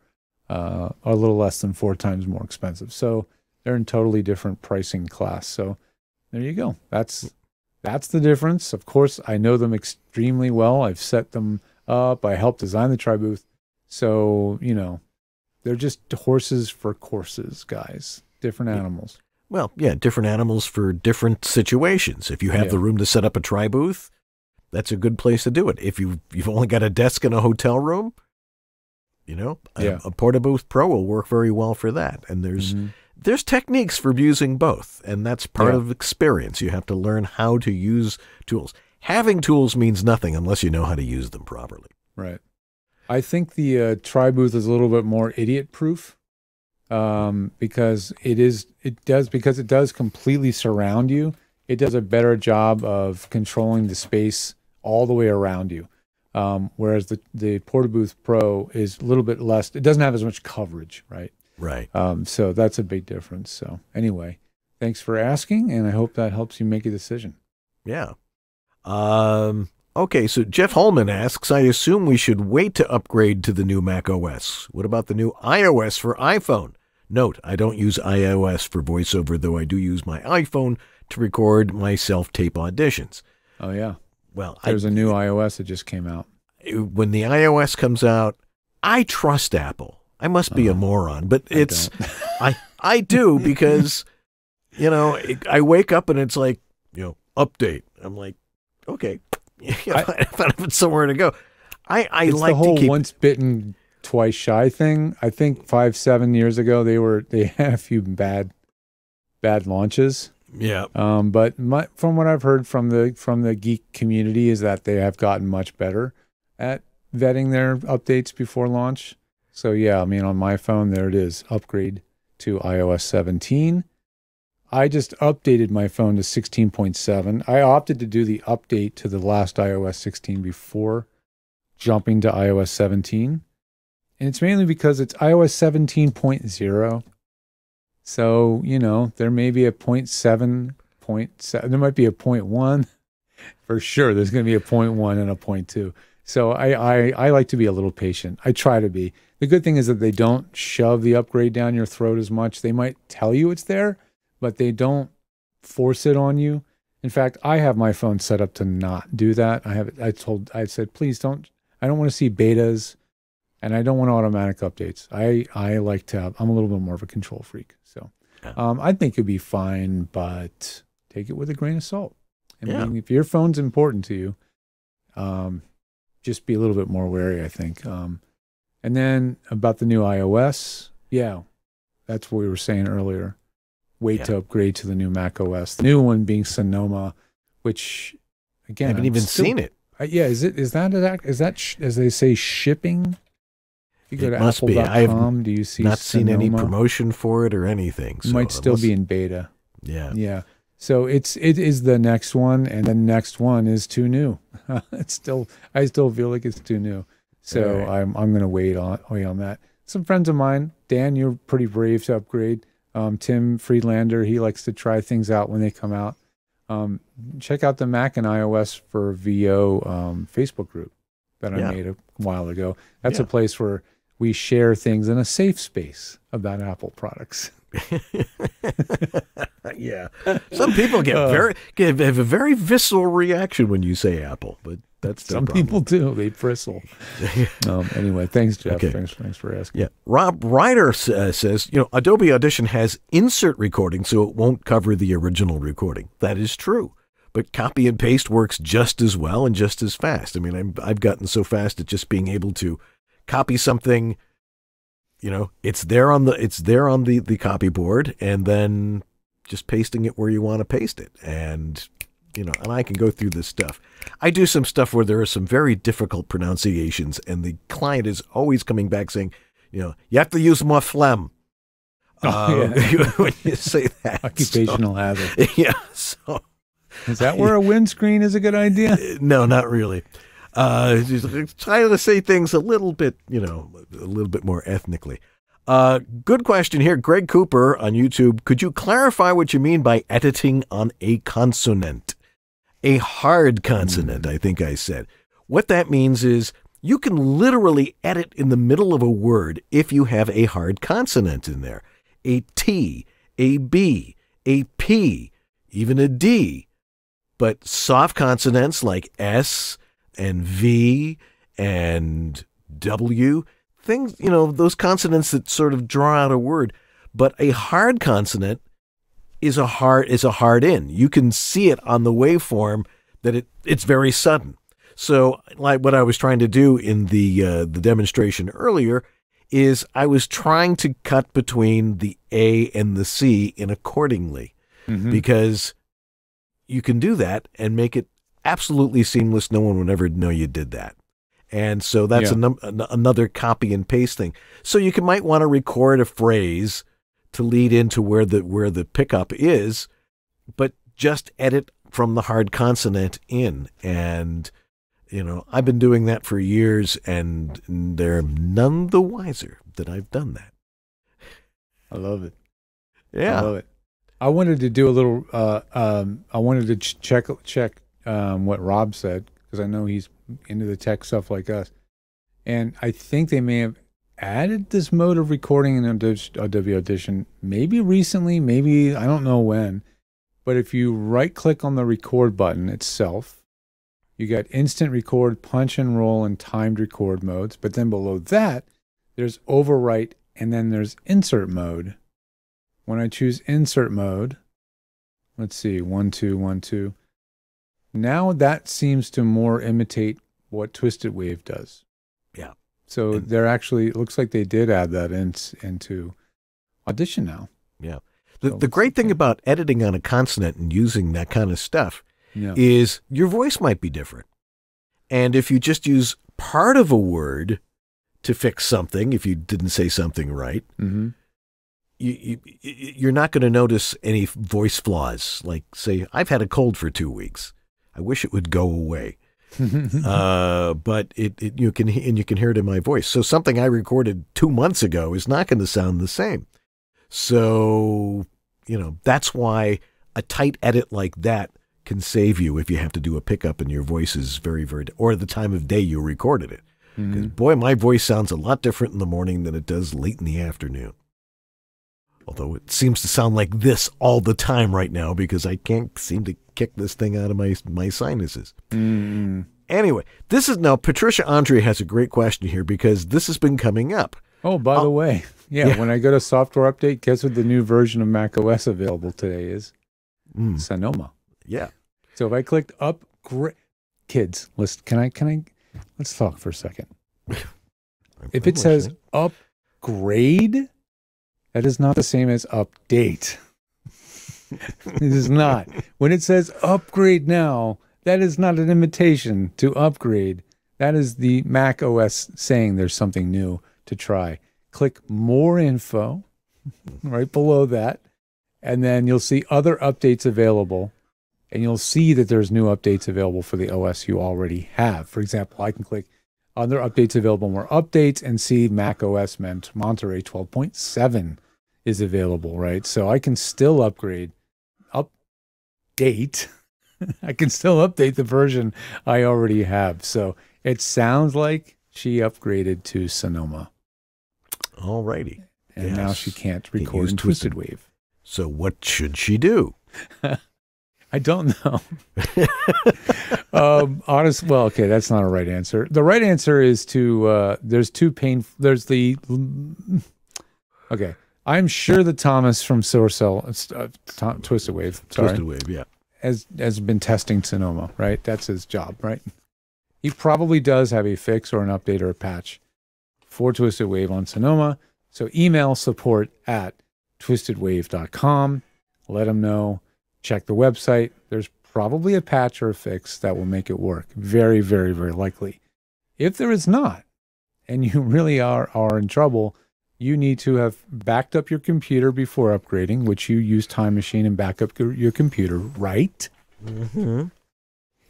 uh, a little less than four times more expensive so they're in totally different pricing class so there you go that's that's the difference. Of course, I know them extremely well. I've set them up. I helped design the tri booth. So, you know, they're just horses for courses, guys. Different animals. Well, yeah, different animals for different situations. If you have Yeah. the room to set up a tri booth, that's a good place to do it. If you you've only got a desk in a hotel room, you know, a, Yeah. a Porta Booth Pro will work very well for that. And there's Mhm. there's techniques for using both, and that's part Yeah. of experience. You have to learn how to use tools. Having tools means nothing unless you know how to use them properly. Right. I think the uh, tri booth is a little bit more idiot proof um, because it is it does because it does completely surround you. It does a better job of controlling the space all the way around you. Um, whereas the the Porta Booth Pro is a little bit less. It doesn't have as much coverage, right? Right. Um, so that's a big difference. So anyway, thanks for asking, and I hope that helps you make a decision. Yeah. Um, okay, so Jeff Holman asks, I assume we should wait to upgrade to the new Mac OS. What about the new iOS for iPhone? Note, I don't use iOS for voiceover, though I do use my iPhone to record my self tape auditions. Oh yeah. Well, There's a new iOS that just came out. when the iOS comes out, I trust Apple. I must be a moron, but Uh-huh. I it's [laughs] I I do because you know it, I wake up and it's like you know update. I'm like okay, [laughs] you know, I, [laughs] found it's somewhere to go. I I it's like the whole to keep once bitten, twice shy thing. I think five, seven years ago they were [laughs] they had a few bad bad launches. yeah Um, but my, from what I've heard from the from the geek community is that they have gotten much better at vetting their updates before launch. So yeah, I mean on my phone there it is, upgrade to iOS 17. I just updated my phone to 16.7. I opted to do the update to the last iOS 16 before jumping to iOS 17. And it's mainly because it's iOS 17.0. So, you know, there may be a 0.7, 0.7, there might be a 0.1 [laughs] for sure. There's going to be a 0.1 and a 0.2. So I, I, I like to be a little patient. I try to be. The good thing is that they don't shove the upgrade down your throat as much. They might tell you it's there, but they don't force it on you. In fact, I have my phone set up to not do that. I have I told I said, please don't I don't want to see betas and I don't want automatic updates. I, I like to have I'm a little bit more of a control freak. So Yeah. um, I think it'd be fine, but take it with a grain of salt. I Yeah. mean, if your phone's important to you, um, just be a little bit more wary, I think. Um, and then about the new iOS, yeah, that's what we were saying earlier. Wait Yeah. to upgrade to the new Mac OS. The new one being Sonoma, which again, I haven't I'm even still- seen it. uh, yeah, is it is that is is that sh- as they say shipping? You go It to must be. I have do you see Not seen any promotion for it or anything. So Might still unless- be in beta. Yeah. Yeah. So it's it is the next one, and the next one is too new. [laughs] it's still I still feel like it's too new. So right. I'm I'm gonna wait on wait on that. Some friends of mine, Dan, you're pretty brave to upgrade. Um, Tim Friedlander, he likes to try things out when they come out. Um, check out the Mac and iOS for VO um, Facebook group that I Yeah. made a while ago. That's a place where we share things in a safe space about Apple products. [laughs] [laughs] yeah. Some people get Uh. very get, have a very visceral reaction when you say Apple, but that's Some problem. people do; they bristle. [laughs] um, anyway, thanks, Jeff. Okay. Thanks, thanks for asking. Yeah. Rob Ryder uh, says, you know, Adobe Audition has insert recording, so it won't cover the original recording. That is true. But copy and paste works just as well and just as fast. I mean, I'm, I've gotten so fast at just being able to copy something, you know, it's there on the it's there on the the copy board and then just pasting it where you want to paste it. And you know, and I can go through this stuff. I do some stuff where there are some very difficult pronunciations, and the client is always coming back saying, you know, you have to use more phlegm. [laughs] Oh, uh, yeah. [laughs] when you say that. Occupational hazard. [laughs] Yeah. So, Is that where a windscreen is a good idea? no, not really. Uh, try to say things a little bit, you know, a little bit more ethnically. Uh, good question here. Greg Cooper on YouTube. Could you clarify what you mean by editing on a consonant? A hard consonant, I think I said. What that means is you can literally edit in the middle of a word if you have a hard consonant in there. A T, a B, a P, even a D. But soft consonants like S and V and W, things, you know, those consonants that sort of draw out a word. But a hard consonant is a hard is a hard in. You can see it on the waveform that it it's very sudden. So, like what I was trying to do in the uh, the demonstration earlier is I was trying to cut between the A and the C in accordingly Mhm. because you can do that and make it absolutely seamless. No one would ever know you did that. And so that's Yeah. an- another copy and paste thing. So you can, might want to record a phrase to lead into where the where the pickup is, but just edit from the hard consonant in. And you know, I've been doing that for years, and they're none the wiser that I've done that. I love it. Yeah, I love it. I wanted to do a little. Uh, um, I wanted to ch- check check um, what Rob said because I know he's into the tech stuff like us, and I think they may have added this mode of recording in Adobe Audition, maybe recently, maybe I don't know when. But if you right click on the record button itself, you get instant record, punch and roll, and timed record modes. But then below that, there's overwrite and then there's insert mode. When I choose insert mode, let's see, one, two, one, two. Now that seems to more imitate what Twisted Wave does. Yeah. So And- they're actually, it looks like they did add that in, into Audition now. Yeah. The, So the great thing about editing on a consonant and using that kind of stuff Yeah. is your voice might be different. And if you just use part of a word to fix something, if you didn't say something right, hmm you, you, you're not going to notice any voice flaws. Like, say, I've had a cold for two weeks. I wish it would go away. uh, but it, it you can and you can hear it in my voice. So something I recorded two months ago is not going to sound the same. So you know that's why a tight edit like that can save you if you have to do a pickup and your voice is very very or the time of day you recorded it. Because boy, my voice sounds a lot different in the morning than it does late in the afternoon. Although it seems to sound like this all the time right now because I can't seem to kick this thing out of my my sinuses. mm Anyway, this is now Patricia Andre has a great question here because this has been coming up. Oh, by Oh. the way, yeah, Yeah. when I go to software update, guess what the new version of Mac OS available today is? Mm, Sonoma. yeah. So if I clicked upgrade, kids, listen, can I, can I, let's talk for a second. [laughs] If it says upgrade, that is not the same as update. [laughs] it is not. When it says upgrade now, that is not an invitation to upgrade. That is the Mac OS saying there's something new to try. Click more info [laughs] right below that, and then you'll see other updates available. And you'll see that there's new updates available for the OS you already have. For example, I can click other updates available, more updates, and see Mac OS Mont- Monterey 12.7 is available, right? So I can still upgrade, update. [laughs] I can still update the version I already have. So it sounds like she upgraded to Sonoma, All righty. and now she can't record use in Twisted Twisted Wave. So what should she do? [laughs] I don't know. [laughs] um, honest. Well, okay, that's not a right answer. The right answer is to uh, there's two pain. There's the okay. I'm sure that Thomas from Sourcell, uh, Twisted Wave, sorry, Twisted wave, yeah. Has has been testing Sonoma. Right, that's his job. Right. He probably does have a fix or an update or a patch for Twisted Wave on Sonoma. So email support at twistedwave.com. Let them know. Check the website. There's probably a patch or a fix that will make it work. Very, very, very likely. If there is not, and you [laughs] really are, are in trouble, you need to have backed up your computer before upgrading, which you use Time Machine and back up your, your computer, right? Mm-hmm.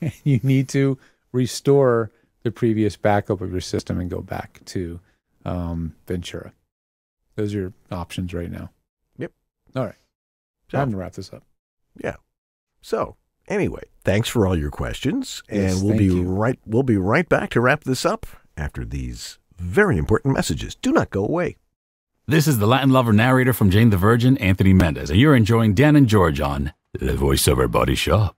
[laughs] you need to restore the previous backup of your system and go back to um, Ventura. Those are your options right now. Yep. All right. Time to wrap this up. Yeah. So anyway, thanks for all your questions, Yes, and we'll be you. right. We'll be right back to wrap this up after these very important messages. Do not go away. This is the Latin lover narrator from Jane the Virgin, Anthony Mendez, and you're enjoying Dan and George on The Voiceover Body Shop.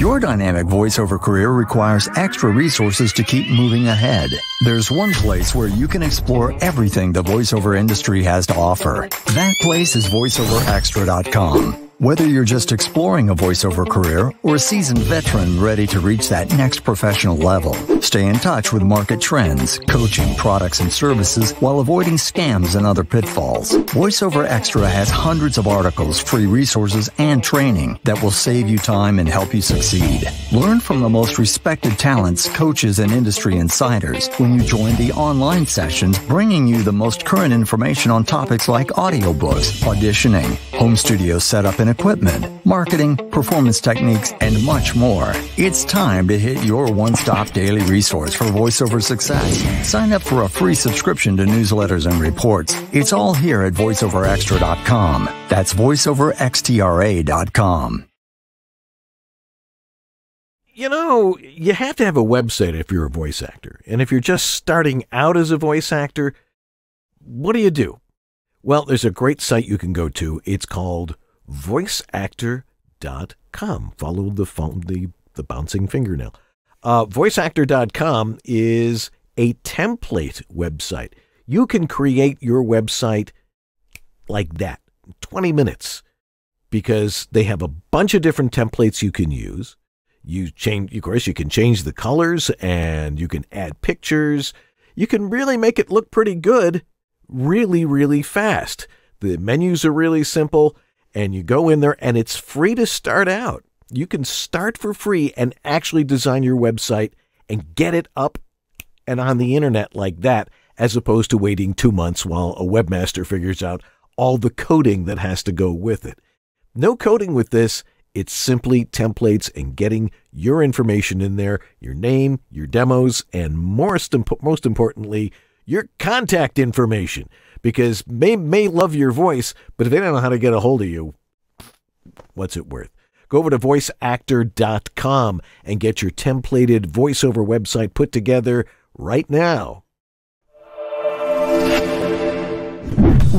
Your dynamic voiceover career requires extra resources to keep moving ahead. There's one place where you can explore everything the voiceover industry has to offer. That place is voiceoverxtra.com. Whether you're just exploring a voiceover career or a seasoned veteran ready to reach that next professional level, stay in touch with market trends, coaching, products, and services while avoiding scams and other pitfalls. VoiceOver Extra has hundreds of articles, free resources, and training that will save you time and help you succeed. Learn from the most respected talents, coaches, and industry insiders when you join the online sessions, bringing you the most current information on topics like audiobooks, auditioning, home studio setup and equipment, marketing, performance techniques, and much more. It's time to hit your one-stop daily resource for voiceover success. Sign up for a free subscription to newsletters and reports. It's all here at voiceoverxtra.com. That's voiceoverxtra.com. you know, you have to have a website if you're a voice actor. And if you're just starting out as a voice actor, what do you do? Well, there's a great site you can go to. It's called voiceactor.com. Follow the phone, the, the bouncing fingernail. Uh, voiceactor.com is a template website. You can create your website like that, 20 minutes, because they have a bunch of different templates you can use. You change, of course, you can change the colors and you can add pictures. You can really make it look pretty good really, really fast. The menus are really simple and you go in there and it's free to start out. You can start for free and actually design your website and get it up and on the internet like that, as opposed to waiting two months while a webmaster figures out all the coding that has to go with it. No coding with this. It's simply templates and getting your information in there, your name, your demos, and most, imp- most importantly, your contact information. Because they may love your voice, but if they don't know how to get a hold of you, what's it worth? Go over to voiceactor.com and get your templated voiceover website put together right now.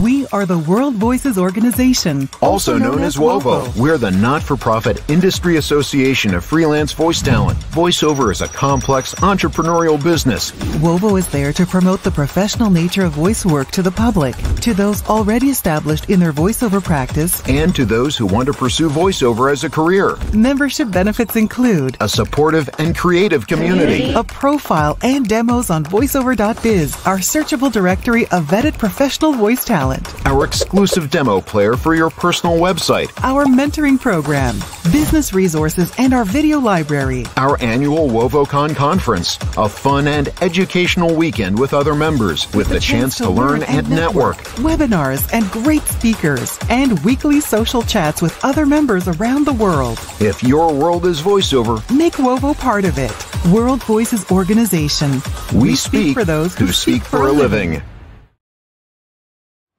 We are the World Voices Organization, also known as WOVO. We're the not for profit industry association of freelance voice talent. Voiceover is a complex entrepreneurial business. WOVO is there to promote the professional nature of voice work to the public, to those already established in their voiceover practice, and to those who want to pursue voiceover as a career. Membership benefits include a supportive and creative community, a profile and demos on voiceover.biz, our searchable directory of vetted professional voice talent our exclusive demo player for your personal website, our mentoring program, business resources, and our video library, our annual WovoCon conference, a fun and educational weekend with other members with, with the, chance, chance to learn and, and network, webinars and great speakers, and weekly social chats with other members around the world. If your world is voiceover, make Wovo part of it. World Voices Organization. We, we speak, speak, for those who, who speak, speak, for a living. living.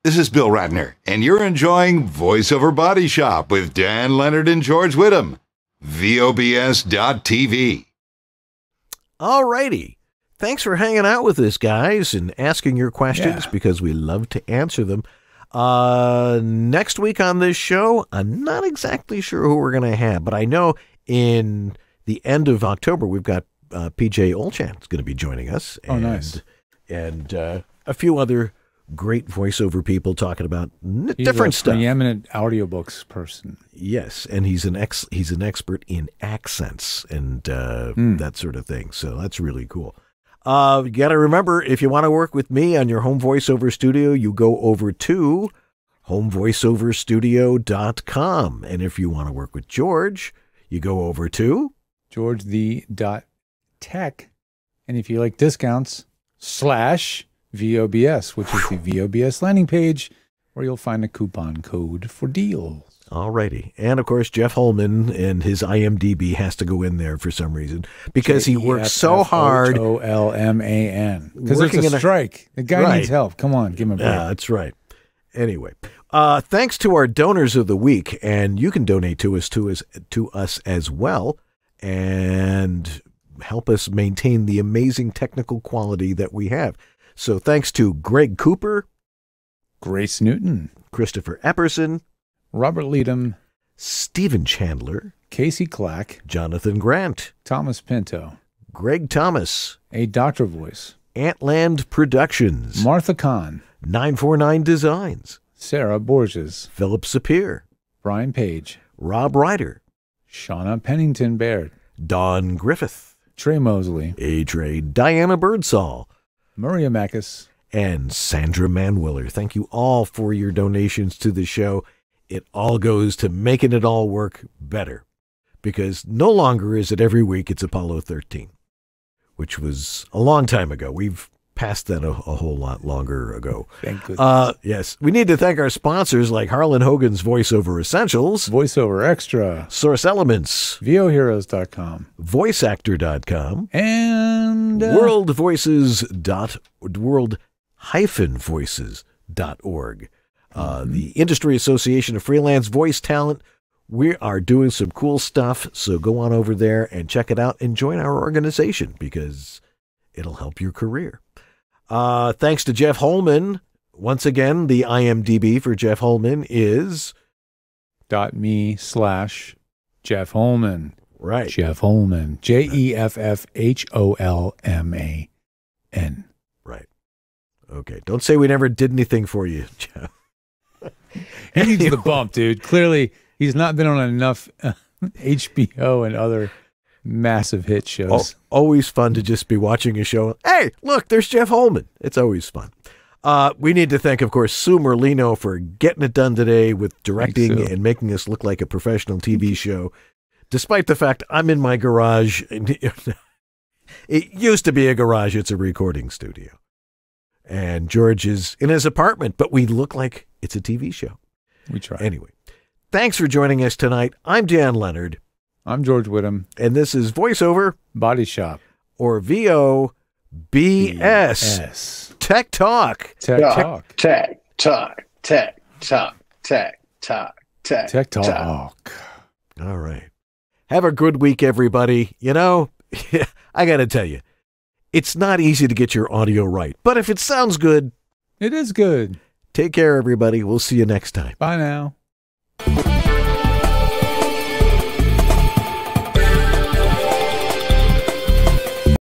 This is Bill Ratner, and you're enjoying VoiceOver Body Shop with Dan Lenard and George Whittam. VOBS.TV. All righty. Thanks for hanging out with us, guys, and asking your questions yeah. because we love to answer them. Uh, next week on this show, I'm not exactly sure who we're going to have, but I know in the end of October, we've got uh, PJ Ochlan is going to be joining us. And, oh, nice. And uh, a few other great voiceover people talking about n- he's different a stuff. Preeminent audiobooks person. Yes, and he's an ex he's an expert in accents and uh, mm. that sort of thing. So that's really cool. Uh, you got to remember if you want to work with me on your home voiceover studio, you go over to homevoiceoverstudio.com. And if you want to work with George, you go over to George the dot tech. And if you like discounts, slash VOBS, which is the VOBS landing page where you'll find a coupon code for deals. Alrighty. And of course, Jeff Holman and his IMDb has to go in there for some reason because he works so hard. O L M A N. Because there's a strike. The guy right. needs help. Come on, give him a break. Yeah, that's right. Anyway, uh, thanks to our donors of the week, and you can donate to us to us to us as well, and help us maintain the amazing technical quality that we have. So thanks to Greg Cooper, Grace Newton, Christopher Epperson, Robert Leadham, Stephen Chandler, Casey Clack, Jonathan Grant, Thomas Pinto, Greg Thomas, A Doctor Voice, Antland Productions, Martha Kahn, 949 Designs, Sarah Borges, Philip Sapir, Brian Page, Rob Ryder, Shauna Pennington Baird, Don Griffith, Trey Mosley, A Trey, Diana Birdsall, Maria Makis, and Sandra Manwiller. Thank you all for your donations to the show. It all goes to making it all work better because no longer is it every week it's Apollo 13, which was a long time ago. We've passed that a, a whole lot longer ago. Thank goodness. Uh, yes. We need to thank our sponsors like Harlan Hogan's VoiceOver Essentials, VoiceOver Extra, Source Elements, VOHeroes.com, VoiceActor.com, and uh, World Voices dot World hyphen Voices dot org. Uh, mm-hmm. The Industry Association of Freelance Voice Talent, We are doing some cool stuff, so go on over there and check it out and join our organization because it'll help your career. Uh, thanks to Jeff Holman. Once again, the IMDb for Jeff Holman is dot me slash Jeff Holman. Right. Jeff Holman. J E F F H O L M A N. Right. Okay. Don't say we never did anything for you, [laughs] Jeff. He needs the [laughs] bump, dude. Clearly, he's not been on enough uh, [laughs] HBO and other massive hit shows. Al- always fun to just be watching a show. Hey, look, there's Jeff Holman. It's always fun. Uh, we need to thank, of course, Sue Merlino for getting it done today with directing and making us look like a professional TV show. Despite the fact I'm in my garage, [laughs] it used to be a garage, it's a recording studio. And George is in his apartment, but we look like it's a TV show. We try. Anyway, thanks for joining us tonight. I'm Dan Lenard, I'm George Whittam, and this is VoiceOver Body Shop. or VOBS BS. Tech Talk. Tech Talk. Tech, talk, tech, talk, tech, talk, tech, Tech Talk. All right. Have a good week, everybody. You know, [laughs] I got to tell you, it's not easy to get your audio right, but if it sounds good, It is good. take care, everybody. We'll see you next time. Bye now.